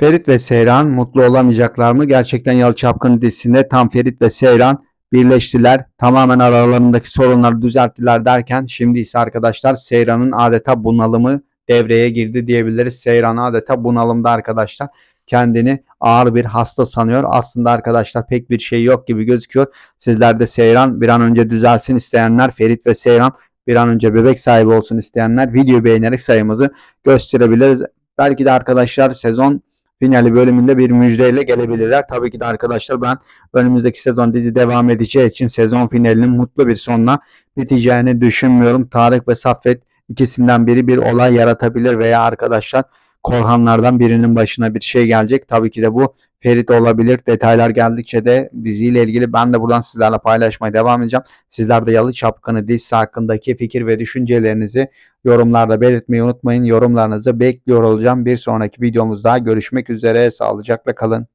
Ferit ve Seyran mutlu olamayacaklar mı? Gerçekten Yalı Çapkın dizisinde tam Ferit ve Seyran birleştiler. Tamamen aralarındaki sorunları düzelttiler derken şimdi ise arkadaşlar Seyran'ın adeta bunalımı devreye girdi diyebiliriz. Seyran adeta bunalımda arkadaşlar. Kendini ağır bir hasta sanıyor. Aslında arkadaşlar pek bir şey yok gibi gözüküyor. Sizler de Seyran bir an önce düzelsin isteyenler Ferit ve Seyran bir an önce bebek sahibi olsun isteyenler video beğenerek sayımızı gösterebiliriz. Belki de arkadaşlar sezon finali bölümünde bir müjdeyle gelebilirler. Tabii ki de arkadaşlar ben önümüzdeki sezon dizi devam edeceği için sezon finalinin mutlu bir sonla biteceğini düşünmüyorum. Tarık ve Saffet ikisinden biri bir olay yaratabilir veya arkadaşlar Korhanlardan birinin başına bir şey gelecek. Tabii ki de bu Ferit olabilir. Detaylar geldikçe de diziyle ilgili ben de buradan sizlerle paylaşmaya devam edeceğim. Sizler de Yalı Çapkını dizisi hakkındaki fikir ve düşüncelerinizi yorumlarda belirtmeyi unutmayın. Yorumlarınızı bekliyor olacağım. Bir sonraki videomuzda görüşmek üzere. Sağlıcakla kalın.